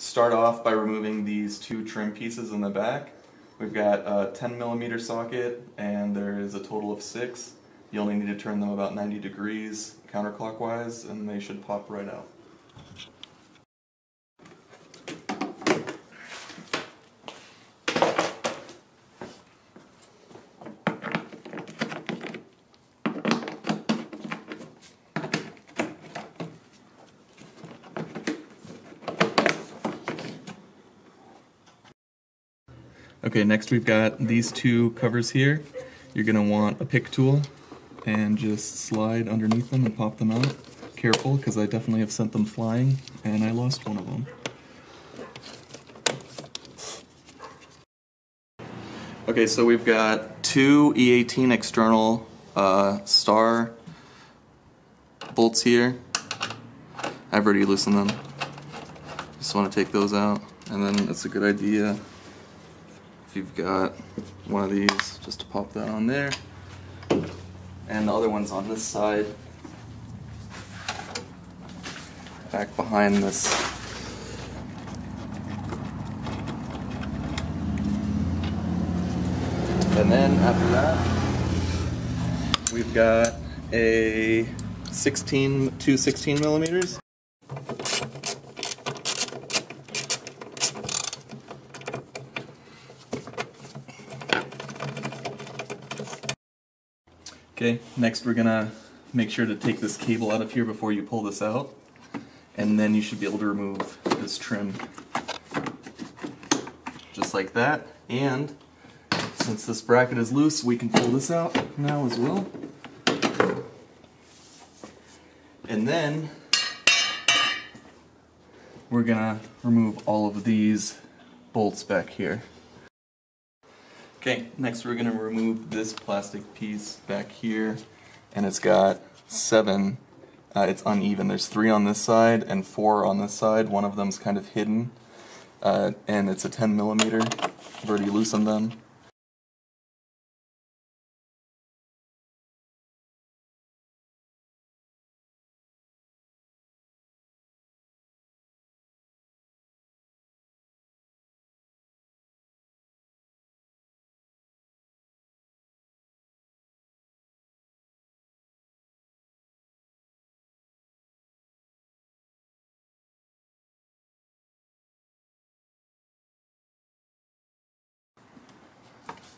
start off by removing these two trim pieces in the back. We've got a 10 millimeter socket and there is a total of six. You only need to turn them about 90 degrees counterclockwise and they should pop right out. Okay, next we've got these two covers here. You're gonna want a pick tool and just slide underneath them and pop them out. Careful, because I definitely have sent them flying and I lost one of them. Okay, so we've got two E18 external uh, star bolts here. I've already loosened them. Just want to take those out, and then it's a good idea if you've got one of these, just to pop that on there. And the other one's on this side. Back behind this. And then after that, we've got a 16, two 16 millimeters. Okay, next we're gonna make sure to take this cable out of here before you pull this out. And then you should be able to remove this trim. Just like that. And since this bracket is loose, we can pull this out now as well. And then we're gonna remove all of these bolts back here. Okay, next we're going to remove this plastic piece back here, and it's got seven. Uh, it's uneven. There's three on this side and four on this side. One of them's kind of hidden, uh, and it's a 10 millimeter. I've already loosened them.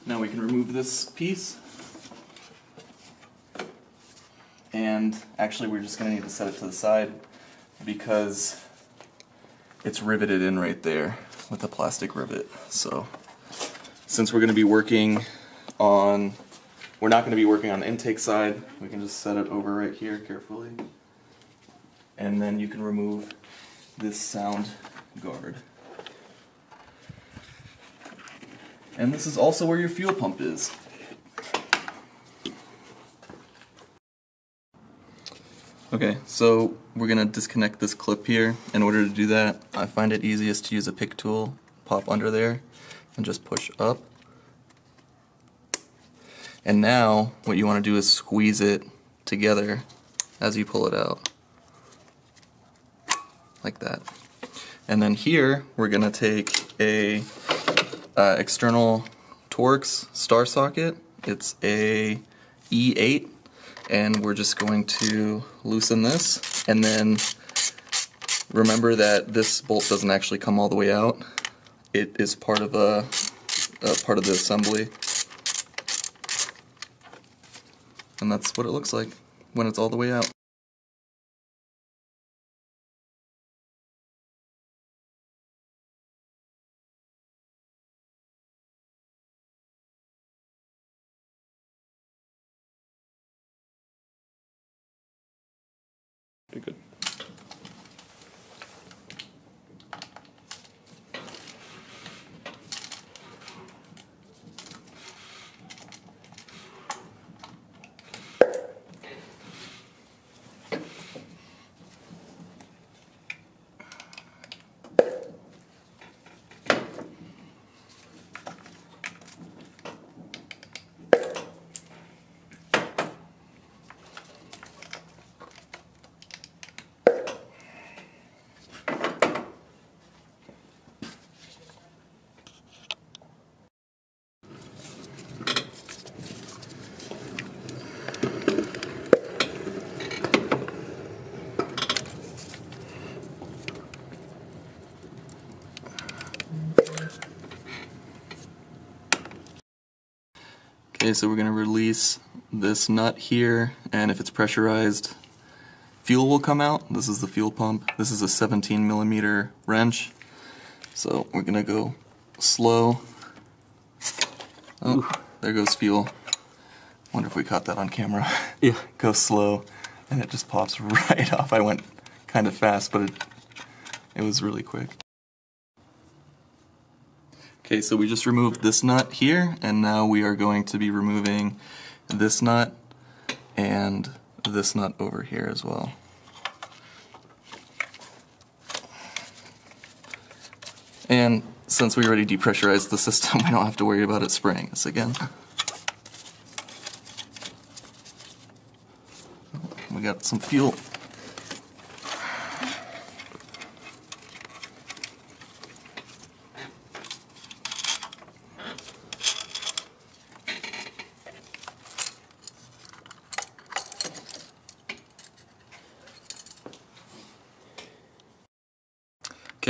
Now we can remove this piece. And actually we're just going to need to set it to the side because it's riveted in right there with a plastic rivet. So since we're going to be working on, we're not going to be working on the intake side, we can just set it over right here carefully. And then you can remove this sound guard. And this is also where your fuel pump is. Okay, so we're gonna disconnect this clip here. In order to do that, I find it easiest to use a pick tool, pop under there, and just push up. And now, what you wanna do is squeeze it together as you pull it out. Like that. And then here, we're gonna take a uh, external Torx star socket. It's a E8 and we're just going to loosen this and then remember that this bolt doesn't actually come all the way out. It is part of a, a part of the assembly. And that's what it looks like when it's all the way out. Okay, so we're going to release this nut here, and if it's pressurized, fuel will come out. This is the fuel pump. This is a 17 millimeter wrench. So we're going to go slow. Oh, Ooh. there goes fuel. Wonder if we caught that on camera. Yeah. go slow, and it just pops right off. I went kind of fast, but it, it was really quick. Okay, so we just removed this nut here, and now we are going to be removing this nut and this nut over here as well. And since we already depressurized the system, we don't have to worry about it spraying us again. We got some fuel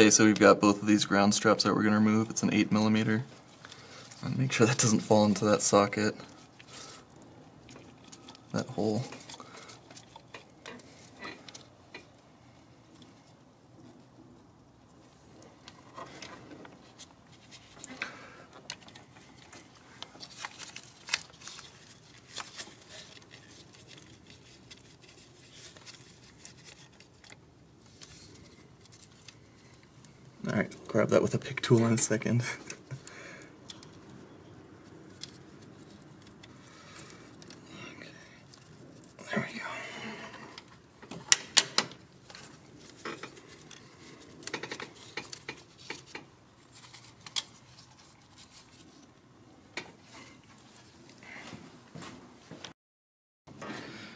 Okay, so we've got both of these ground straps that we're going to remove. It's an 8 millimeter. And make sure that doesn't fall into that socket, that hole. Alright, grab that with a pick tool in a second. okay. There we go.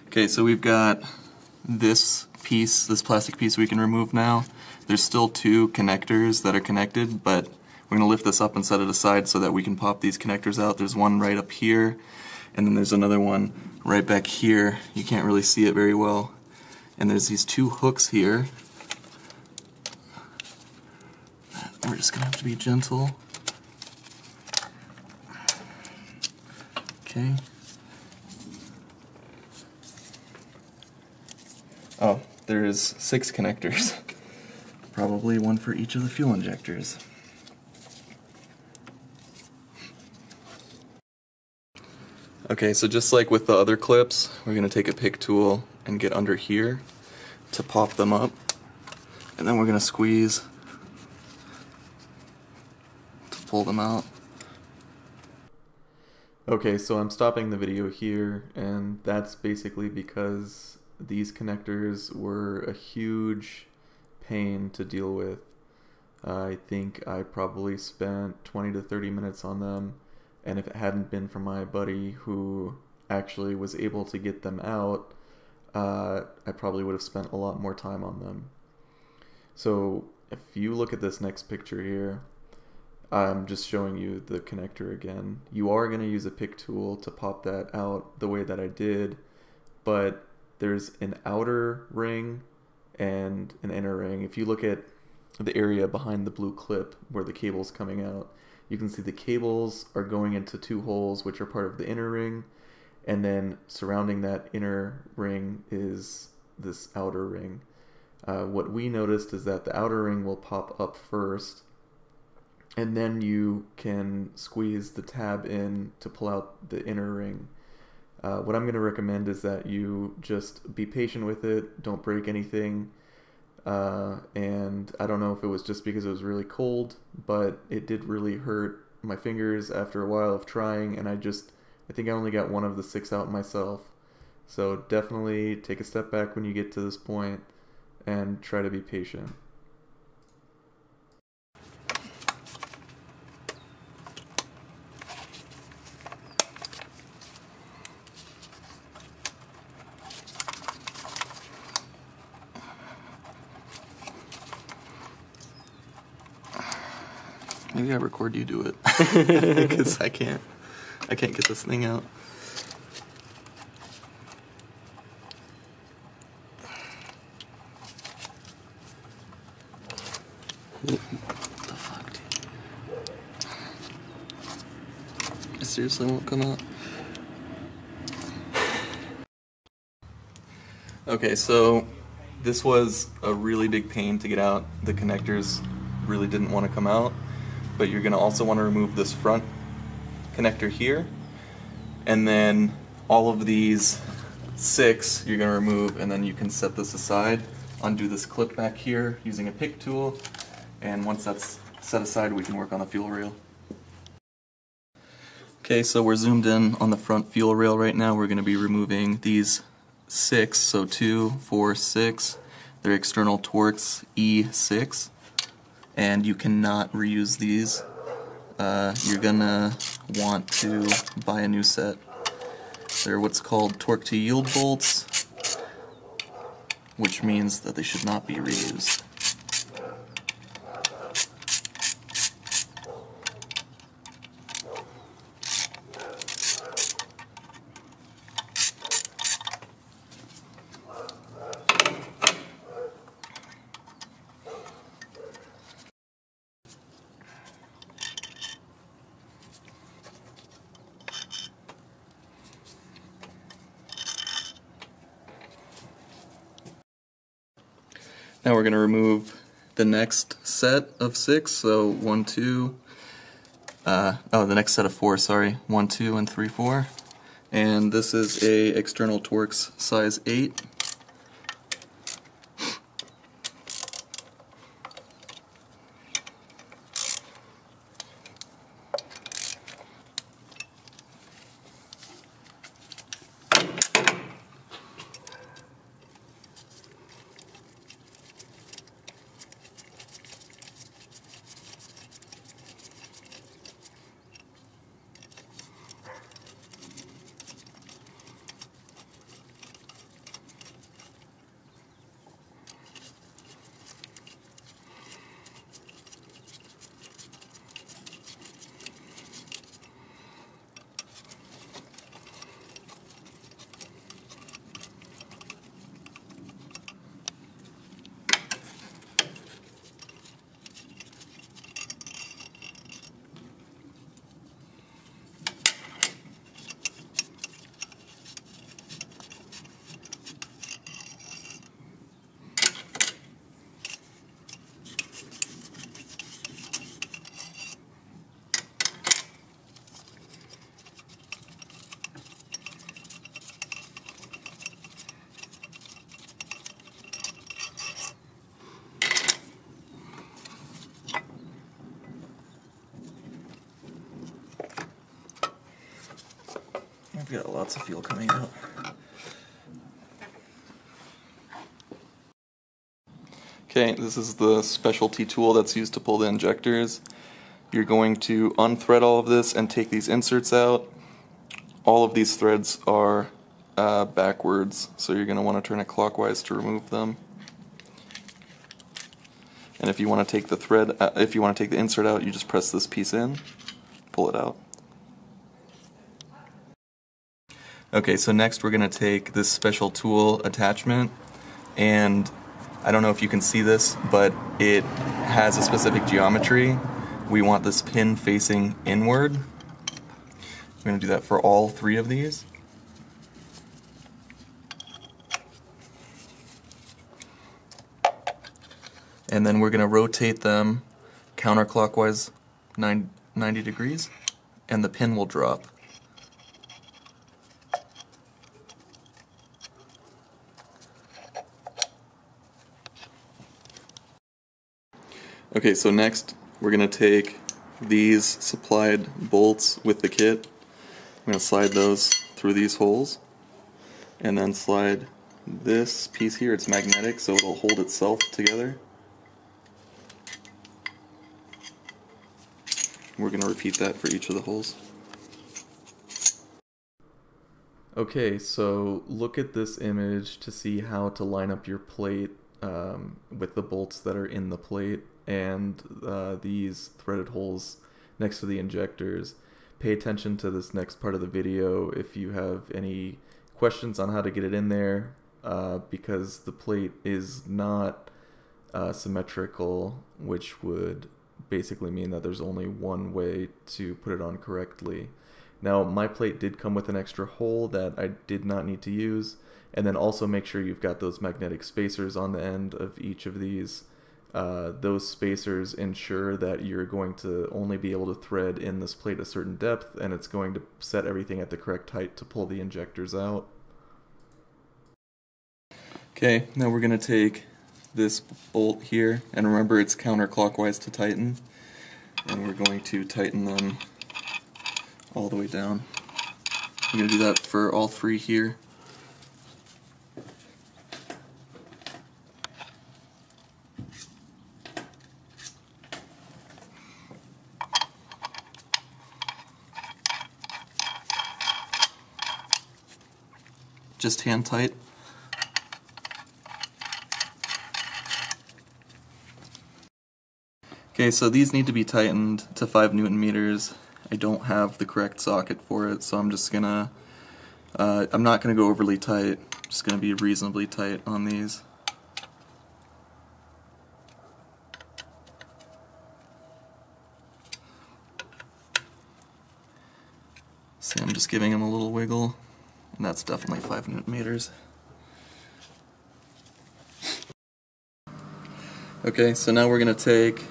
Okay, so we've got this piece, this plastic piece we can remove now. There's still two connectors that are connected, but we're going to lift this up and set it aside so that we can pop these connectors out. There's one right up here, and then there's another one right back here. You can't really see it very well. And there's these two hooks here. We're just going to have to be gentle. Okay. Oh, there is six connectors. Probably one for each of the fuel injectors. Okay, so just like with the other clips, we're going to take a pick tool and get under here to pop them up. And then we're going to squeeze to pull them out. Okay, so I'm stopping the video here, and that's basically because these connectors were a huge pain to deal with. Uh, I think I probably spent 20 to 30 minutes on them, and if it hadn't been for my buddy who actually was able to get them out, uh, I probably would have spent a lot more time on them. So if you look at this next picture here, I'm just showing you the connector again. You are going to use a pick tool to pop that out the way that I did, but there's an outer ring and an inner ring. If you look at the area behind the blue clip where the cable's coming out, you can see the cables are going into two holes which are part of the inner ring and then surrounding that inner ring is this outer ring. Uh, what we noticed is that the outer ring will pop up first and then you can squeeze the tab in to pull out the inner ring. Uh, what I'm going to recommend is that you just be patient with it, don't break anything. Uh, and I don't know if it was just because it was really cold, but it did really hurt my fingers after a while of trying, and I just, I think I only got one of the six out myself. So definitely take a step back when you get to this point and try to be patient. Maybe I record you do it because I can't. I can't get this thing out. What the fuck, dude? It seriously won't come out. Okay, so this was a really big pain to get out. The connectors really didn't want to come out but you're going to also want to remove this front connector here, and then all of these six you're going to remove, and then you can set this aside, undo this clip back here using a pick tool, and once that's set aside, we can work on the fuel rail. Okay, so we're zoomed in on the front fuel rail right now. We're going to be removing these six, so two, four, six. They're external Torx E6, and you cannot reuse these. Uh, you're gonna want to buy a new set. They're what's called torque to yield bolts, which means that they should not be reused. Now we're going to remove the next set of six, so one, two, uh, oh, the next set of four, sorry, one, two, and three, four. And this is a external Torx size 8. Got lots of fuel coming out. Okay, this is the specialty tool that's used to pull the injectors. You're going to unthread all of this and take these inserts out. All of these threads are uh, backwards, so you're going to want to turn it clockwise to remove them. And if you want to take the thread, uh, if you want to take the insert out, you just press this piece in, pull it out. Okay, so next we're going to take this special tool attachment and I don't know if you can see this, but it has a specific geometry. We want this pin facing inward. Going to do that for all three of these. And then we're going to rotate them counterclockwise 90 degrees, and the pin will drop. Okay, so next we're going to take these supplied bolts with the kit. I'm going to slide those through these holes and then slide this piece here. It's magnetic so it'll hold itself together. We're going to repeat that for each of the holes. Okay, so look at this image to see how to line up your plate um, with the bolts that are in the plate and uh, these threaded holes next to the injectors. Pay attention to this next part of the video if you have any questions on how to get it in there uh, because the plate is not uh, symmetrical, which would basically mean that there's only one way to put it on correctly. Now, my plate did come with an extra hole that I did not need to use, And then also make sure you've got those magnetic spacers on the end of each of these. Uh, those spacers ensure that you're going to only be able to thread in this plate a certain depth and it's going to set everything at the correct height to pull the injectors out. Okay, now we're going to take this bolt here, and remember it's counterclockwise to tighten, and we're going to tighten them all the way down. I'm going to do that for all three here. Just hand tight. Okay, so these need to be tightened to 5 newton meters. I don't have the correct socket for it, so I'm just gonna, uh, I'm not gonna go overly tight, I'm just gonna be reasonably tight on these. See, I'm just giving them a little wiggle, and that's definitely 5 newton meters. Okay, so now we're going to take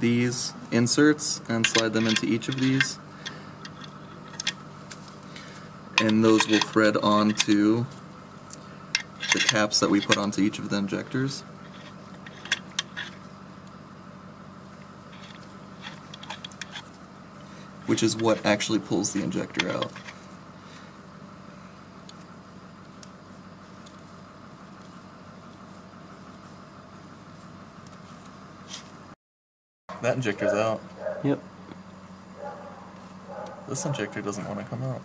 these inserts and slide them into each of these. And those will thread onto the caps that we put onto each of the injectors. Which is what actually pulls the injector out. That injector's out. Yep. This injector doesn't want to come out.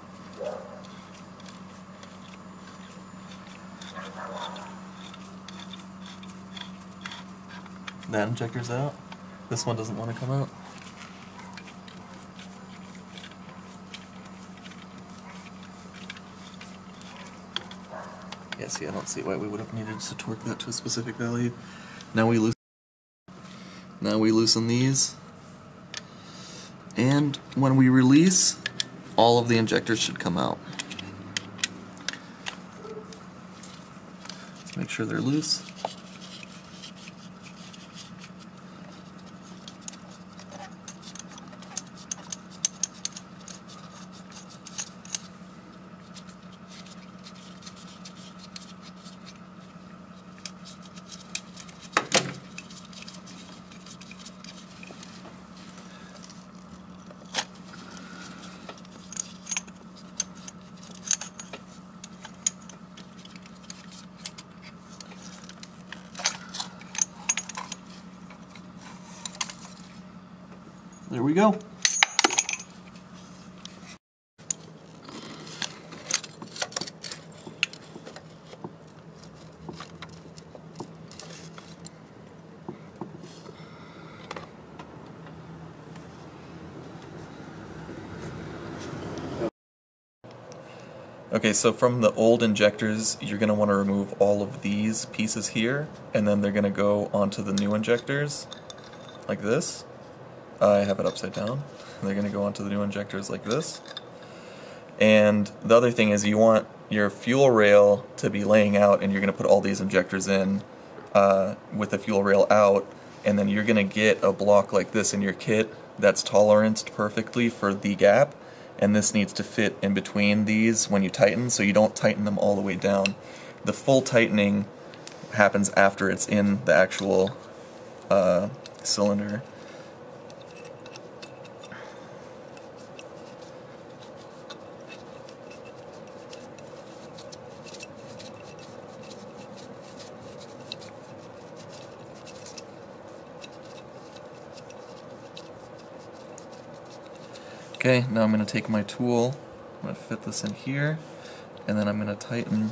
That injector's out. This one doesn't want to come out. Yeah, see, I don't see why we would have needed to torque that to a specific value. Now we loosen. Now we loosen these. And when we release, all of the injectors should come out. Let's make sure they're loose. We go. Okay, so from the old injectors, you're going to want to remove all of these pieces here, and then they're going to go onto the new injectors, like this. I have it upside down. They're going to go onto the new injectors like this. And the other thing is you want your fuel rail to be laying out, and you're going to put all these injectors in uh, with the fuel rail out, and then you're going to get a block like this in your kit that's toleranced perfectly for the gap, and this needs to fit in between these when you tighten, so you don't tighten them all the way down. The full tightening happens after it's in the actual uh, cylinder. Okay, now I'm going to take my tool, I'm going to fit this in here, and then I'm going to tighten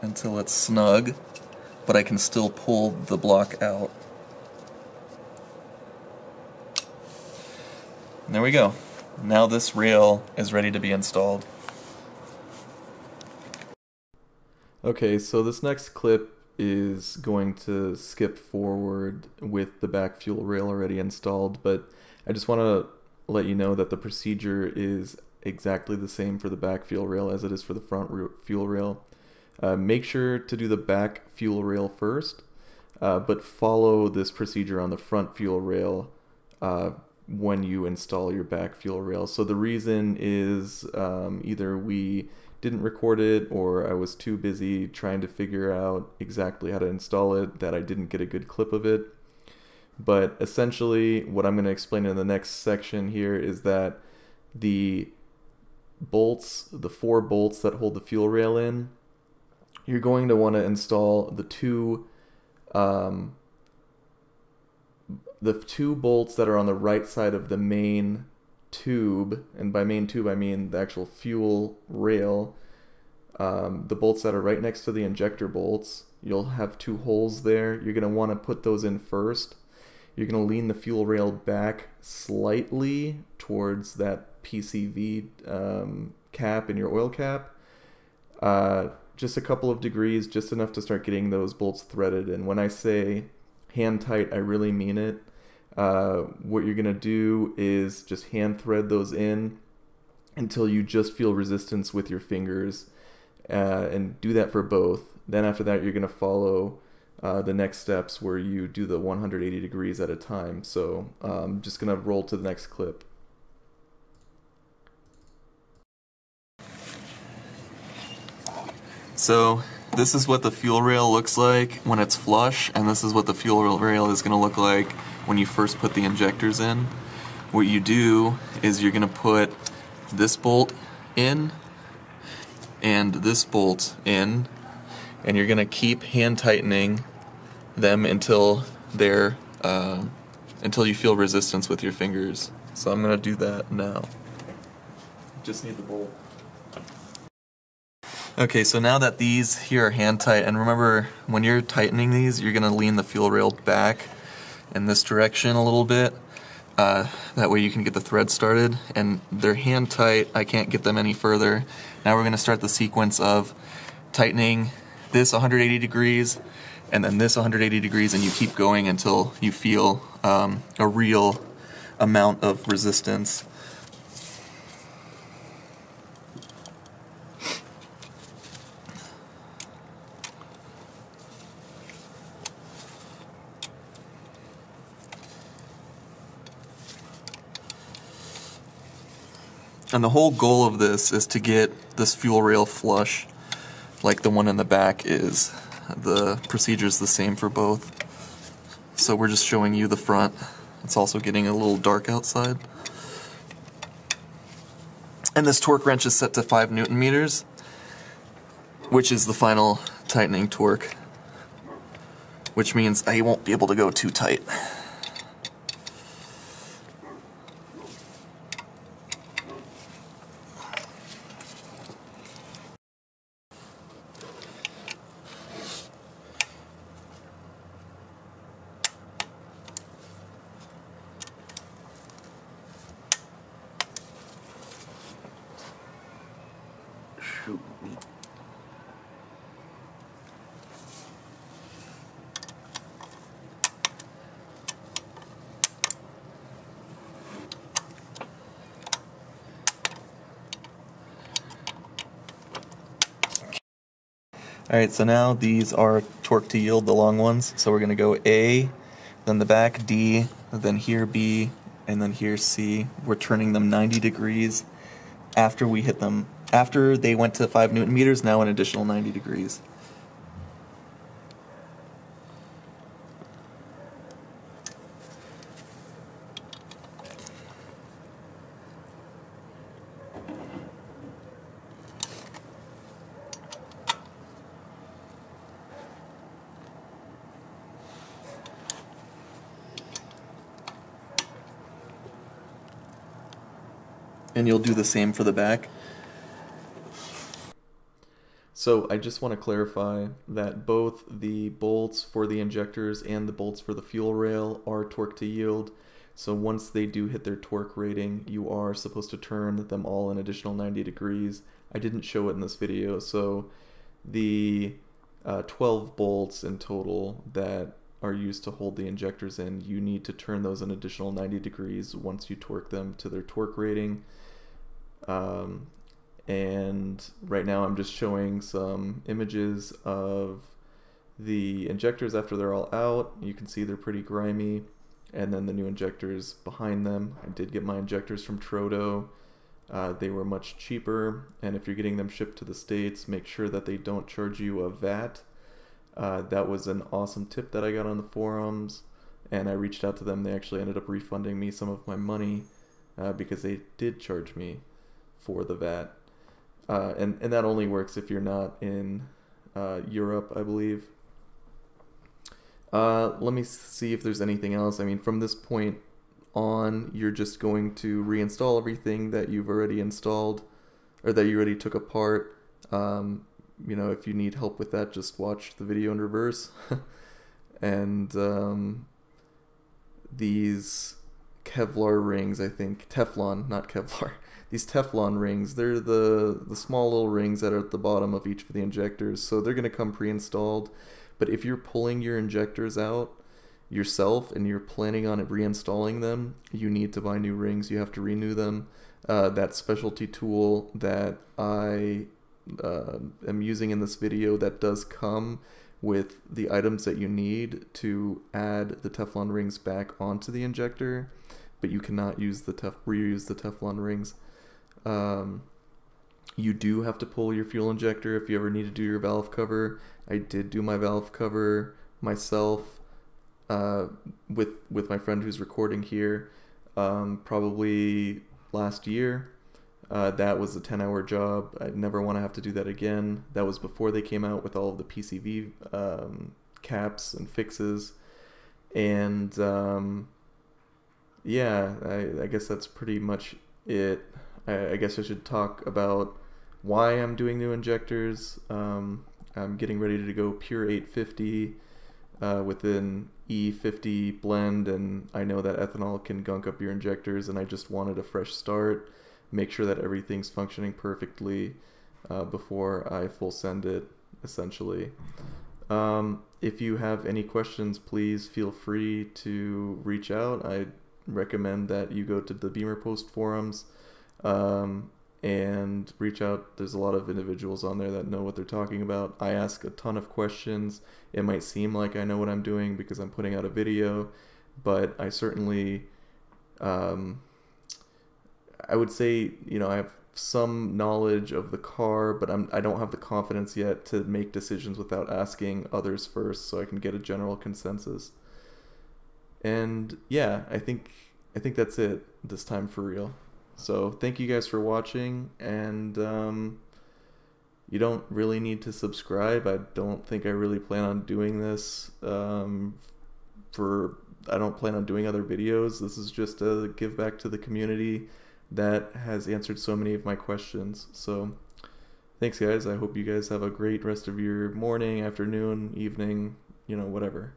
until it's snug, but I can still pull the block out. And there we go. Now this rail is ready to be installed. Okay, so this next clip is going to skip forward with the back fuel rail already installed, but I just want to let you know that the procedure is exactly the same for the back fuel rail as it is for the front fuel rail. Uh, make sure to do the back fuel rail first, uh, but follow this procedure on the front fuel rail uh, when you install your back fuel rail. So the reason is um, either we didn't record it or I was too busy trying to figure out exactly how to install it that I didn't get a good clip of it. But essentially, what I'm going to explain in the next section here is that the bolts, the four bolts that hold the fuel rail in, you're going to want to install the two um, the two bolts that are on the right side of the main tube, and by main tube I mean the actual fuel rail, um, the bolts that are right next to the injector bolts, you'll have two holes there. You're going to want to put those in first. You're going to lean the fuel rail back slightly towards that PCV um, cap in your oil cap. Uh, just a couple of degrees, just enough to start getting those bolts threaded. And when I say hand tight, I really mean it. Uh, what you're going to do is just hand thread those in until you just feel resistance with your fingers uh, and do that for both. Then after that, you're going to follow uh, the next steps where you do the 180 degrees at a time. So I'm um, just going to roll to the next clip. So this is what the fuel rail looks like when it's flush, and this is what the fuel rail is going to look like when you first put the injectors in. What you do is you're going to put this bolt in and this bolt in, and you're going to keep hand tightening them until they're uh, until you feel resistance with your fingers. So I'm going to do that now. Just need the bolt. Okay, so now that these here are hand tight, and remember when you're tightening these, you're going to lean the fuel rail back in this direction a little bit. Uh, that way you can get the thread started. And they're hand tight, I can't get them any further. Now we're going to start the sequence of tightening this 180 degrees and then this 180 degrees, and you keep going until you feel um, a real amount of resistance. And the whole goal of this is to get this fuel rail flush like the one in the back is. The procedure is the same for both. So we're just showing you the front. It's also getting a little dark outside. And this torque wrench is set to 5 newton meters, which is the final tightening torque, which means I won't be able to go too tight. shoot me. Alright, so now these are torque to yield, the long ones. So we're going to go A, then the back D, then here B, and then here C. We're turning them 90 degrees after we hit them after they went to 5 newton meters, now an additional 90 degrees. And you'll do the same for the back. So I just want to clarify that both the bolts for the injectors and the bolts for the fuel rail are torque to yield. So once they do hit their torque rating, you are supposed to turn them all an additional 90 degrees. I didn't show it in this video, so the uh, 12 bolts in total that are used to hold the injectors in, you need to turn those an additional 90 degrees once you torque them to their torque rating. Um, and right now I'm just showing some images of the injectors after they're all out. You can see they're pretty grimy. And then the new injectors behind them. I did get my injectors from Trodo. Uh, they were much cheaper, and if you're getting them shipped to the States, make sure that they don't charge you a VAT. Uh, that was an awesome tip that I got on the forums, and I reached out to them. They actually ended up refunding me some of my money uh, because they did charge me for the VAT. Uh, and, and that only works if you're not in uh, Europe, I believe. Uh, let me see if there's anything else. I mean, from this point on, you're just going to reinstall everything that you've already installed or that you already took apart. Um, you know, if you need help with that, just watch the video in reverse. and um, these Kevlar rings, I think, Teflon, not Kevlar. These Teflon rings, they're the, the small little rings that are at the bottom of each of the injectors. So they're going to come pre installed. But if you're pulling your injectors out yourself and you're planning on reinstalling them, you need to buy new rings. You have to renew them. Uh, that specialty tool that I uh, am using in this video that does come with the items that you need to add the Teflon rings back onto the injector, but you cannot use the tef- reuse the Teflon rings. Um, you do have to pull your fuel injector if you ever need to do your valve cover. I did do my valve cover myself uh, with with my friend who's recording here, um, probably last year. Uh, that was a 10 hour job. I'd never want to have to do that again. That was before they came out with all of the PCV um, caps and fixes. And um, yeah, I, I, guess that's pretty much it. I, I, guess I should talk about why I'm doing new injectors. Um, I'm getting ready to go pure 850 uh, with an E50 blend, and I know that ethanol can gunk up your injectors, and I just wanted a fresh start, make sure that everything's functioning perfectly uh, before I full send it, essentially. Um, if you have any questions, please feel free to reach out. I recommend that you go to the Bimmerpost forums. Um, and reach out. There's a lot of individuals on there that know what they're talking about. I ask a ton of questions. It might seem like I know what I'm doing because I'm putting out a video, but I certainly, um, I would say, you know, I have some knowledge of the car, but I'm I don't have the confidence yet to make decisions without asking others first, so I can get a general consensus. And yeah, I think I think that's it this time for real. So thank you guys for watching, and um, you don't really need to subscribe. I don't think I really plan on doing this um, for. I don't plan on doing other videos. This is just a give back to the community that has answered so many of my questions. So thanks, guys. I hope you guys have a great rest of your morning, afternoon, evening, you know, whatever.